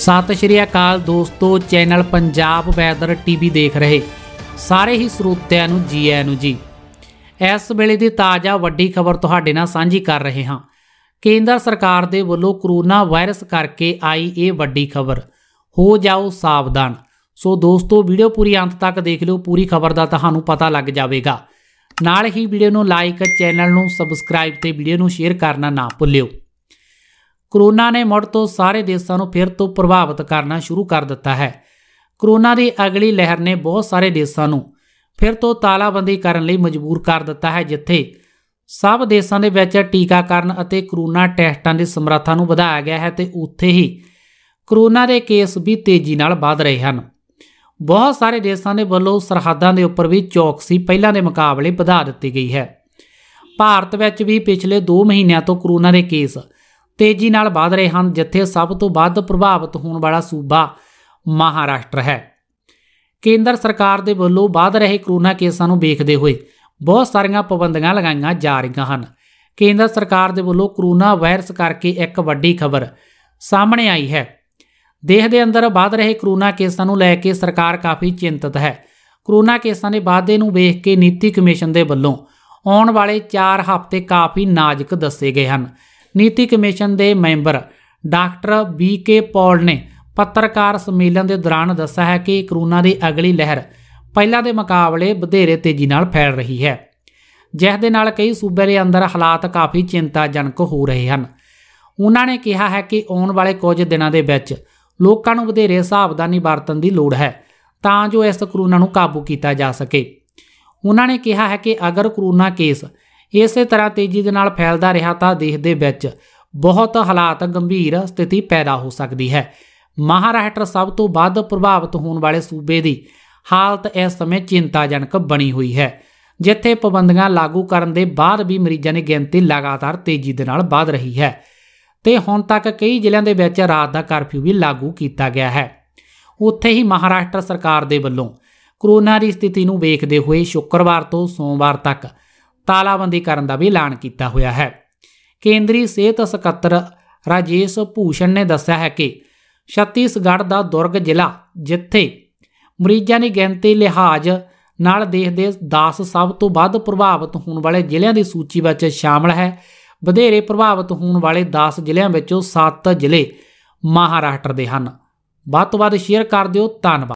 ਸਤਿ ਸ਼੍ਰੀ ਅਕਾਲ ਦੋਸਤੋ, channel Punjab weather TV ਦੇਖ ਰਹੇ ਸਾਰੇ ਹੀ ਸਰੋਤਿਆਂ ਨੂੰ ਜੀ ਆਇਆਂ ਨੂੰ ਜੀ। ਇਸ ਵੇਲੇ ਦੀ ਤਾਜ਼ਾ ਵੱਡੀ ਖਬਰ ਤੁਹਾਡੇ ਨਾਲ ਸਾਂਝੀ ਕਰ ਰਹੇ ਹਾਂ। ਕੇਂਦਰ ਸਰਕਾਰ ਦੇ ਵੱਲੋਂ ਕਰੋਨਾ ਵਾਇਰਸ ਕਰਕੇ ਆਈ ਇਹ ਵੱਡੀ ਖਬਰ। ਹੋ ਜਾਓ ਸਾਵਧਾਨ। ਸੋ ਦੋਸਤੋ, ਵੀਡੀਓ ਪੂਰੀ ਅੰਤ ਤੱਕ ਦੇਖ ਲਿਓ, ਪੂਰੀ ਖਬਰ ਦਾ ਤੁਹਾਨੂੰ ਪਤਾ ਲੱਗ ਜਾਵੇਗਾ। ਨਾਲ ਹੀ ਵੀਡੀਓ ਨੂੰ ਲਾਈਕ, ਚੈਨਲ ਨੂੰ ਸਬਸਕ੍ਰਾਈਬ ਤੇ ਵੀਡੀਓ ਨੂੰ ਸ਼ੇਅਰ ਕਰਨਾ ਨਾ ਭੁੱਲਿਓ। ਕਰੋਨਾ ਨੇ ਮੁੜ ਤੋਂ ਸਾਰੇ ਦੇਸ਼ਾਂ ਨੂੰ ਫਿਰ ਤੋਂ ਪ੍ਰਭਾਵਿਤ ਕਰਨਾ ਸ਼ੁਰੂ ਕਰ ਦਿੱਤਾ ਹੈ। ਕਰੋਨਾ ਦੀ ਅਗਲੀ ਲਹਿਰ ਨੇ ਬਹੁਤ ਸਾਰੇ ਦੇਸ਼ਾਂ ਨੂੰ ਫਿਰ ਤੋਂ ਤਾਲਾਬੰਦੀ ਕਰਨ ਲਈ ਮਜਬੂਰ ਕਰ ਦਿੱਤਾ ਹੈ, ਜਿੱਥੇ ਸਭ ਦੇਸ਼ਾਂ ਦੇ ਵਿੱਚ ਟੀਕਾਕਰਨ ਅਤੇ ਕਰੋਨਾ ਟੈਸਟਾਂ ਦੀ ਸਮਰੱਥਾ ਨੂੰ ਵਧਾਇਆ ਗਿਆ ਹੈ ਤੇ ਉੱਥੇ ਹੀ ਕਰੋਨਾ ਦੇ ਕੇਸ ਵੀ ਤੇਜ਼ੀ ਨਾਲ ਵਧ ਰਹੇ ਹਨ। ਬਹੁਤ ਸਾਰੇ ਦੇਸ਼ਾਂ ਦੇ ਵੱਲੋਂ ਸਰਹੱਦਾਂ ਦੇ ਉੱਪਰ ਵੀ ਚੌਕਸੀ ਪਹਿਲਾਂ ਦੇ ਮੁਕਾਬਲੇ ਵਧਾ ਦਿੱਤੀ ਗਈ ਹੈ। ਭਾਰਤ ਵਿੱਚ ਵੀ ਪਿਛਲੇ 2 ਮਹੀਨਿਆਂ ਤੋਂ ਕਰੋਨਾ ਦੇ ਕੇਸ ਤੇਜ਼ੀ ਨਾਲ ਵਧ ਰਹੇ ਹਨ, ਜਿੱਥੇ ਸਭ ਤੋਂ ਵੱਧ ਪ੍ਰਭਾਵਿਤ ਹੋਣ ਵਾਲਾ ਸੂਬਾ ਮਹਾਰਾਸ਼ਟਰ ਹੈ। ਕੇਂਦਰ ਸਰਕਾਰ ਦੇ ਵੱਲੋਂ ਵਧ ਰਹੇ ਕਰੋਨਾ ਕੇਸਾਂ ਨੂੰ ਵੇਖਦੇ ਹੋਏ ਬਹੁਤ ਸਾਰੀਆਂ ਪਾਬੰਦੀਆਂ ਲਗਾਈਆਂ ਜਾ ਰਹੀਆਂ ਹਨ। ਕੇਂਦਰ ਸਰਕਾਰ ਦੇ ਵੱਲੋਂ ਕਰੋਨਾ ਵਾਇਰਸ ਕਰਕੇ ਇੱਕ ਵੱਡੀ ਖਬਰ ਸਾਹਮਣੇ ਆਈ ਹੈ। ਦੇਸ਼ ਦੇ ਅੰਦਰ ਵਧ ਰਹੇ ਕਰੋਨਾ ਕੇਸਾਂ ਨੂੰ ਲੈ ਕੇ ਸਰਕਾਰ ਕਾਫੀ ਚਿੰਤਤ ਹੈ। ਕਰੋਨਾ ਕੇਸਾਂ ਦੇ ਵਾਧੇ ਨੂੰ ਵੇਖ ਕੇ ਨੀਤੀ ਕਮਿਸ਼ਨ ਦੇ ਵੱਲੋਂ ਆਉਣ ਵਾਲੇ 4 ਹਫ਼ਤੇ ਕਾਫੀ ਨਾਜ਼ੁਕ ਦੱਸੇ ਗਏ ਹਨ। ਨੀਤੀ ਕਮਿਸ਼ਨ ਦੇ member doctor B K Paul ਨੇ ਪੱਤਰਕਾਰ ਸੰਮੇਲਨ ਦੇ ਦੌਰਾਨ ਦੱਸਿਆ ਹੈ ਕਿ ਕਰੋਨਾ ਦੀ ਅਗਲੀ ਲਹਿਰ ਪਹਿਲਾਂ ਦੇ ਮੁਕਾਬਲੇ ਵਧੇਰੇ ਤੇਜ਼ੀ ਨਾਲ ਫੈਲ ਰਹੀ ਹੈ, ਜਿਸ ਦੇ ਨਾਲ ਕਈ ਸੂਬੇ ਦੇ ਅੰਦਰ ਹਾਲਾਤ ਕਾਫੀ ਚਿੰਤਾਜਨਕ ਹੋ ਰਹੇ ਹਨ। ਉਹਨਾਂ ਨੇ ਕਿਹਾ ਹੈ ਕਿ ਆਉਣ ਵਾਲੇ ਕੁਝ ਦਿਨਾਂ ਦੇ ਵਿੱਚ ਲੋਕਾਂ ਨੂੰ ਵਧੇਰੇ ਸਾਵਧਾਨੀ ਵਰਤਣ ਦੀ ਲੋੜ ਹੈ, ਤਾਂ ਜੋ ਇਸ ਕਰੋਨਾ ਨੂੰ ਕਾਬੂ ਕੀਤਾ ਜਾ ਸਕੇ। ਉਹਨਾਂ ਨੇ ਕਿਹਾ ਹੈ ਕਿ ਅਗਰ ਕਰੋਨਾ ਕੇਸ ਇਸੇ ਤਰ੍ਹਾਂ ਤੇਜ਼ੀ ਦੇ ਨਾਲ ਫੈਲਦਾ ਰਿਹਾ ਤਾਂ ਦੇਸ਼ ਦੇ ਵਿੱਚ ਬਹੁਤ ਹਾਲਾਤ ਗੰਭੀਰ ਸਥਿਤੀ ਪੈਦਾ ਹੋ ਸਕਦੀ ਹੈ। ਮਹਾਰਾਸ਼ਟਰ ਸਭ ਤੋਂ ਵੱਧ ਪ੍ਰਭਾਵਿਤ ਹੋਣ ਵਾਲੇ ਸੂਬੇ ਦੀ ਹਾਲਤ ਇਸ ਸਮੇਂ ਚਿੰਤਾਜਨਕ ਬਣੀ ਹੋਈ ਹੈ। ਜਿੱਥੇ ਪਾਬੰਦੀਆਂ ਲਾਗੂ ਕਰਨ ਦੇ ਬਾਅਦ ਵੀ ਮਰੀਜ਼ਾਂ ਦੀ ਗਿਣਤੀ ਲਗਾਤਾਰ ਤੇਜ਼ੀ ਦੇ ਨਾਲ ਵਧ ਰਹੀ ਹੈ ਤੇ ਹੁਣ ਤੱਕ ਕਈ ਜ਼ਿਲ੍ਹਿਆਂ ਦੇ ਵਿੱਚ ਰਾਤ ਦਾ ਕਰਫਿਊ ਵੀ ਲਾਗੂ ਕੀਤਾ ਗਿਆ ਹੈ। ਉੱਥੇ ਹੀ ਮਹਾਰਾਸ਼ਟਰ ਸਰਕਾਰ ਦੇ ਵੱਲੋਂ ਕਰੋਨਾ ਦੀ ਸਥਿਤੀ ਨੂੰ ਵੇਖਦੇ ਹੋਏ ਸ਼ੁੱਕਰਵਾਰ ਤੋਂ ਸੋਮਵਾਰ ਤੱਕ ਤਾਲਾਬੰਦੀ ਕਰਨ ਦਾ ਵੀ ਐਲਾਨ ਕੀਤਾ ਹੋਇਆ ਹੈ। ਕੇਂਦਰੀ ਸਿਹਤ ਸਕੱਤਰ ਰਾਜੇਸ਼ ਭੂਸ਼ਣ ਨੇ ਦੱਸਿਆ ਹੈ ਕਿ ਛੱਤੀਸਗੜ੍ਹ ਦਾ ਦੁਰਗ ਜ਼ਿਲ੍ਹਾ, ਜਿੱਥੇ ਮਰੀਜ਼ਾਂ ਦੀ ਗਿਣਤੀ, ਲਿਹਾਜ਼ ਨਾਲ ਦੇਸ਼ ਦੇ 10 ਸਭ ਤੋਂ ਵੱਧ ਪ੍ਰਭਾਵਿਤ ਹੋਣ ਵਾਲੇ ਜ਼ਿਲ੍ਹਿਆਂ ਦੀ ਸੂਚੀ ਵਿੱਚ ਸ਼ਾਮਲ ਹੈ। ਵਧੇਰੇ ਪ੍ਰਭਾਵਿਤ ਹੋਣ ਵਾਲੇ 10 ਜ਼ਿਲ੍ਹਿਆਂ ਵਿੱਚੋਂ 7 ਜ਼ਿਲ੍ਹੇ ਮਹਾਰਾਸ਼ਟਰ ਦੇ ਹਨ। ਵੱਧ ਤੋਂ ਵੱਧ ਸ਼ੇਅਰ ਕਰ ਦਿਓ। ਧੰਨਵਾਦ।